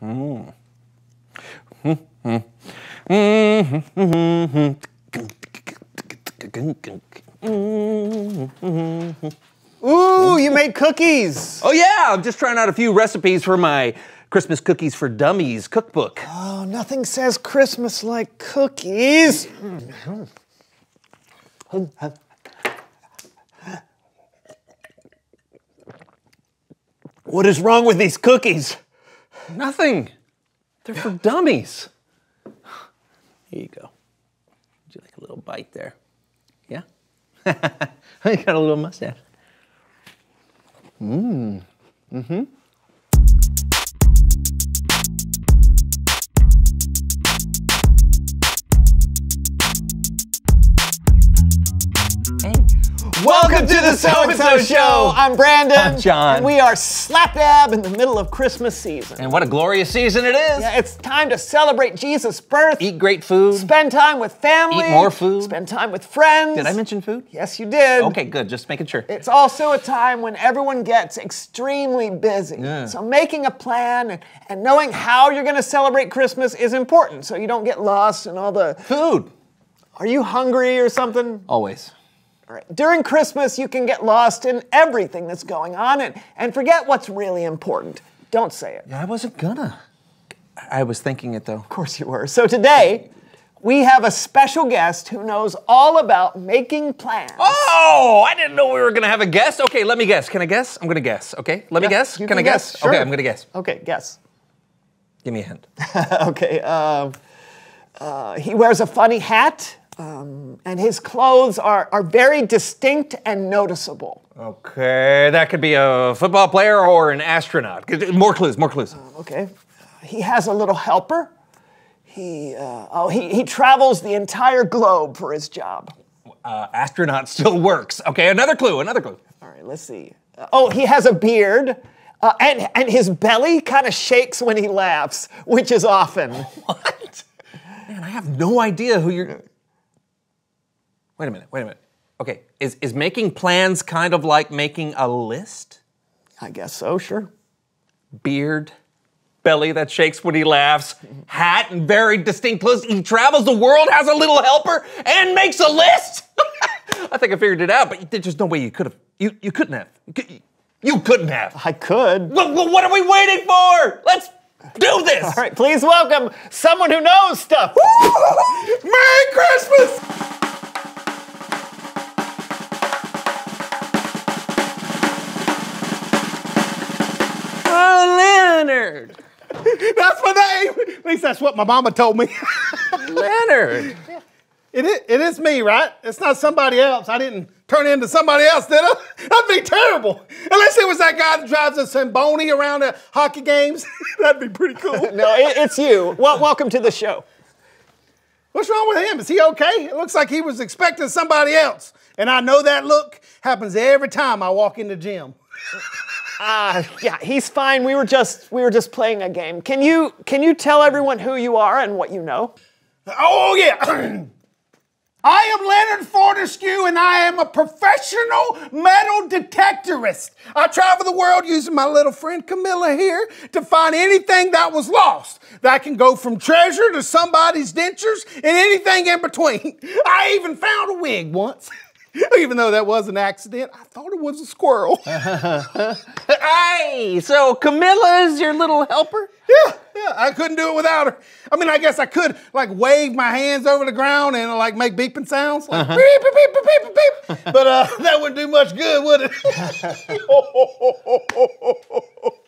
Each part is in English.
Ooh, you made cookies. Oh yeah, I'm just trying out a few recipes for my Christmas Cookies for Dummies cookbook. Oh, nothing says Christmas like cookies. What is wrong with these cookies? Nothing. They're for dummies. Here you go. Would you like a little bite there? Yeah? I got a little mustache. Mmm. Mm-hmm. Welcome to the So and So Show. I'm Brandon. I'm John. And we are slap dab in the middle of Christmas season. And what a glorious season it is. Yeah, it's time to celebrate Jesus' birth. Eat great food. Spend time with family. Eat more food. Spend time with friends. Did I mention food? Yes, you did. Okay, good. Just making sure. It's also a time when everyone gets extremely busy. Yeah. So making a plan and, and knowing how you're going to celebrate Christmas is important so you don't get lost in all the. Food. Are you hungry or something? Always. All right. During Christmas, you can get lost in everything that's going on and, and forget what's really important. Don't say it. Yeah, I wasn't gonna. I was thinking it though. Of course you were. So today, we have a special guest who knows all about making plans. Oh, I didn't know we were gonna have a guest. Okay, let me guess. Can I guess? I'm gonna guess. Okay, let me Yeah, guess. Can, can I guess? guess, sure. Okay, I'm gonna guess. Okay, guess. Give me a hint. okay. Um, uh, he wears a funny hat, um, and his clothes are, are very distinct and noticeable. Okay, that could be a football player or an astronaut. More clues. More clues. Okay. He has a little helper. He, uh, oh, he, he travels the entire globe for his job. Uh, astronaut still works. Okay, another clue. Another clue. All right, let's see. Uh, oh, he has a beard, uh, and, and his belly kind of shakes when he laughs, which is often. What? Man, I have no idea who you're. Wait a minute. Wait a minute. Okay, is is making plans kind of like making a list? I guess so, sure. Beard, belly that shakes when he laughs, hat and very distinct clothes. He travels the world, has a little helper, and makes a list. I think I figured it out, but there's just no way you could have. You you couldn't have. You couldn't have. I could. Well, well, what are we waiting for? Let's do this. All right, please welcome someone who knows stuff. Merry Christmas! That's my name. At least that's what my mama told me. Leonard! it, is, it is me, right? It's not somebody else. I didn't turn into somebody else, did I? That'd be terrible. Unless it was that guy that drives a Zamboni around at hockey games. That'd be pretty cool. No, it, it's you. Well, welcome to the show. What's wrong with him? Is he okay? It looks like he was expecting somebody else. And I know that look happens every time I walk in the gym. Uh, yeah, he's fine. We were just we were just playing a game. Can you can you tell everyone who you are and what you know? Oh, yeah. I am Leonard Fortescue and I am a professional metal detectorist. I travel the world using my little friend Camilla here to find anything that was lost. That can go from treasure to somebody's dentures and anything in between. I even found a wig once. Even though that was an accident, I thought it was a squirrel. Hey, so Camilla is your little helper? Yeah, yeah, I couldn't do it without her. I mean, I guess I could like wave my hands over the ground and like make beeping sounds, like beep, beep, beep, beep, beep, beep. But uh, that wouldn't do much good, would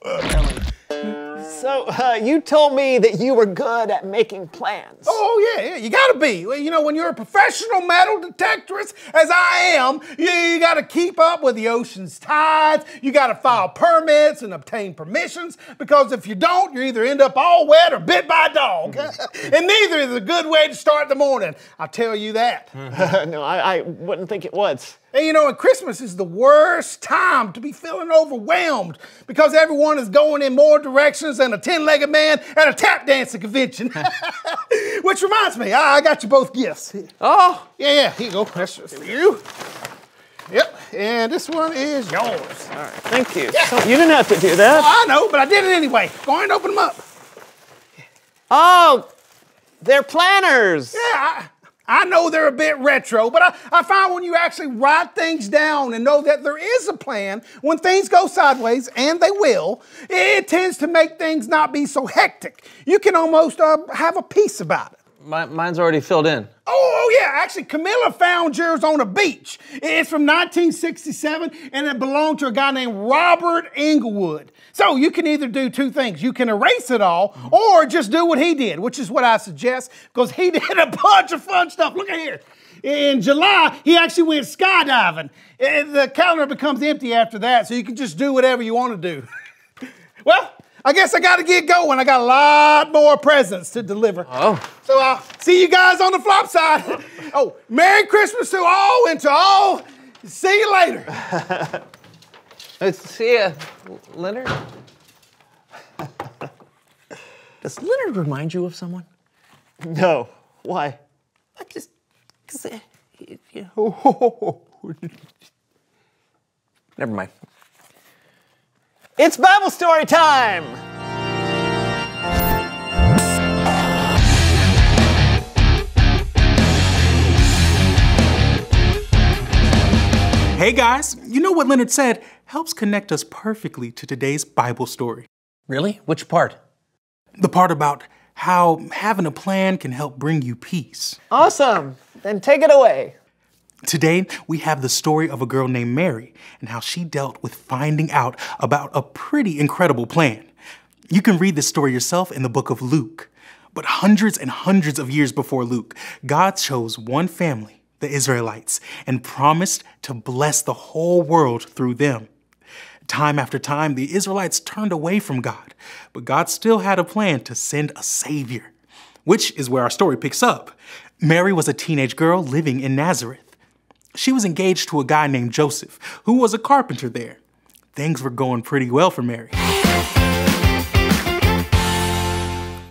it? So uh, you told me that you were good at making plans. oh yeah, yeah, you gotta be. Well, You know, when you're a professional metal detectorist, as I am, you, you gotta keep up with the ocean's tides. You gotta file permits and obtain permissions because if you don't, you either end up all wet or bit by a dog. and neither is a good way to start the morning. I'll tell you that. no, I, I wouldn't think it was. And you know, and Christmas is the worst time to be feeling overwhelmed because everyone is going in more directions than a 10 legged man at a tap dancing convention. Which reminds me, I, I got you both gifts. Oh, Yeah, yeah, here you go. That's for you. Yep, and this one is yours. All right, thank you. So you didn't have to do that. Oh, I know, but I did it anyway. Go ahead and open them up. Oh, they're planners. Yeah, I, I know they're a bit retro, but I, I find when you actually write things down and know that there is a plan, when things go sideways, and they will, it tends to make things not be so hectic. You can almost uh, have a peace about it. My, mine's already filled in. Oh, oh, yeah, actually, Camilla found yours on a beach. It's from 1967, and it belonged to a guy named Robert Inglewood. So you can either do two things. You can erase it all, or just do what he did, which is what I suggest, because he did a bunch of fun stuff. Look at here. In July, he actually went skydiving. The calendar becomes empty after that, so you can just do whatever you want to do. well, I guess I got to get going. I got a lot more presents to deliver. Oh. So I'll see you guys on the flop side. Oh, Merry Christmas to all and to all. See you later. Let's see ya, Leonard. Does Leonard remind you of someone? No. Why? I just, cause, uh, y- y- Never mind. It's Bible story time. Hey guys, you know what Leonard said helps connect us perfectly to today's Bible story. Really? Which part? The part about how having a plan can help bring you peace. Awesome. Then take it away. Today, we have the story of a girl named Mary and how she dealt with finding out about a pretty incredible plan. You can read this story yourself in the book of Luke. But hundreds and hundreds of years before Luke, God chose one family, the Israelites, and promised to bless the whole world through them. Time after time, the Israelites turned away from God, but God still had a plan to send a Savior, which is where our story picks up. Mary was a teenage girl living in Nazareth. She was engaged to a guy named Joseph, who was a carpenter there. Things were going pretty well for Mary.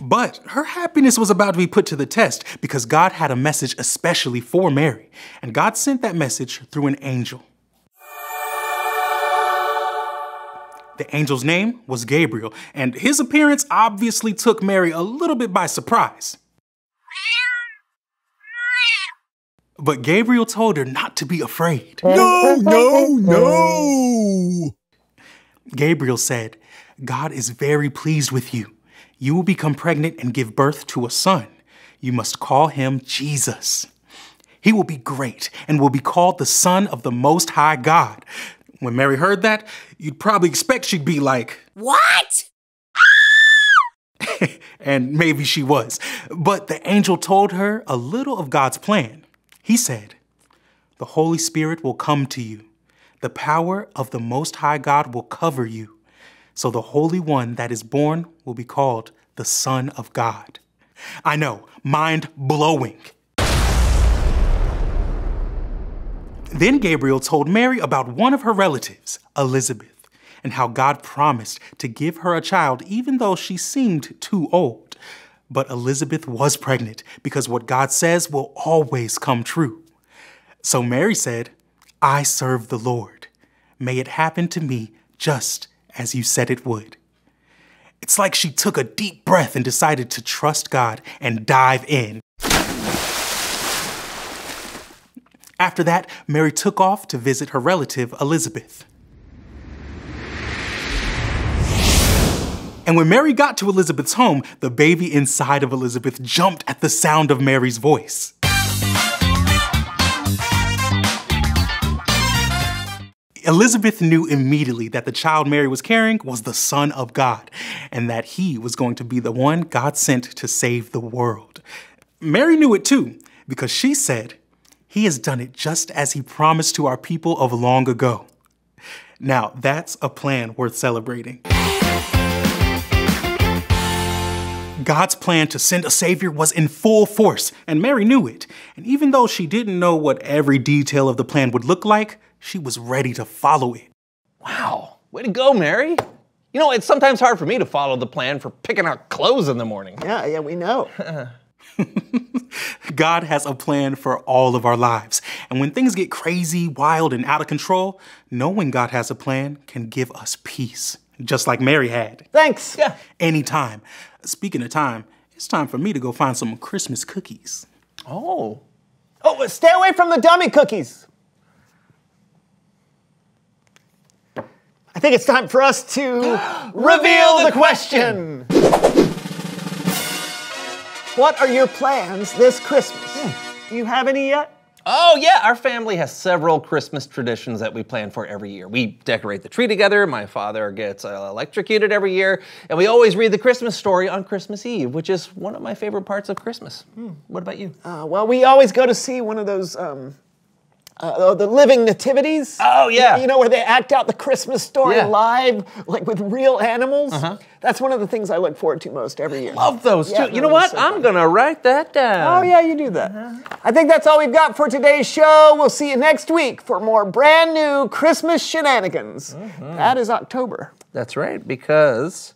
But her happiness was about to be put to the test because God had a message especially for Mary, and God sent that message through an angel. The angel's name was Gabriel, and his appearance obviously took Mary a little bit by surprise. But Gabriel told her not to be afraid. No, no, no. Gabriel said, God is very pleased with you. You will become pregnant and give birth to a son. You must call him Jesus. He will be great and will be called the Son of the Most High God. When Mary heard that, you'd probably expect she'd be like, What? and maybe she was. But the angel told her a little of God's plan. He said, The Holy Spirit will come to you. The power of the Most High God will cover you. So the Holy One that is born will be called the Son of God. I know, mind blowing. Then Gabriel told Mary about one of her relatives, Elizabeth, and how God promised to give her a child even though she seemed too old. But Elizabeth was pregnant because what God says will always come true. So Mary said, I serve the Lord. May it happen to me just as you said it would. It's like she took a deep breath and decided to trust God and dive in. After that, Mary took off to visit her relative, Elizabeth. And when Mary got to Elizabeth's home, the baby inside of Elizabeth jumped at the sound of Mary's voice. Elizabeth knew immediately that the child Mary was carrying was the Son of God, and that he was going to be the one God sent to save the world. Mary knew it too, because she said, He has done it just as he promised to our people of long ago. Now, that's a plan worth celebrating. God's plan to send a Savior was in full force, and Mary knew it. And even though she didn't know what every detail of the plan would look like, she was ready to follow it. Wow. Way to go, Mary. You know, it's sometimes hard for me to follow the plan for picking out clothes in the morning. Yeah, yeah, we know. God has a plan for all of our lives. And when things get crazy, wild, and out of control, knowing God has a plan can give us peace, just like Mary had. Thanks. Yeah. Anytime. Speaking of time, it's time for me to go find some Christmas cookies. Oh. Oh, stay away from the dummy cookies. I think it's time for us to reveal the question. What are your plans this Christmas? Hmm. Do you have any yet? Oh, yeah, our family has several Christmas traditions that we plan for every year. We decorate the tree together, my father gets uh, electrocuted every year, and we always read the Christmas story on Christmas Eve, which is one of my favorite parts of Christmas. What about you? Uh, well, we always go to see one of those, um, uh, the living nativities. Oh, yeah. You know, where they act out the Christmas story Yeah. Uh-huh. live, like with real animals. That's one of the things I look forward to most every year. Love those Yeah, too. You know what? so I'm gonna write that down. Oh, yeah, you do that. I think that's all we've got for today's show. We'll see you next week for more brand new Christmas shenanigans. That is October. That's right, because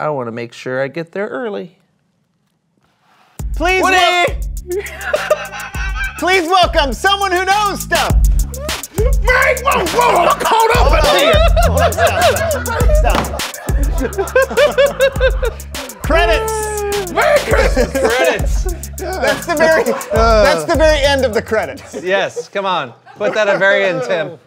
I want to make sure I get there early. Please, please welcome someone who knows stuff. Man, whoa, whoa, I'm caught up in here. Hold on, stop, stop, stop. Credits. Merry Christmas. Credits. That's the very. That's the very end of the credits. yes, come on. Put that at very end, Tim.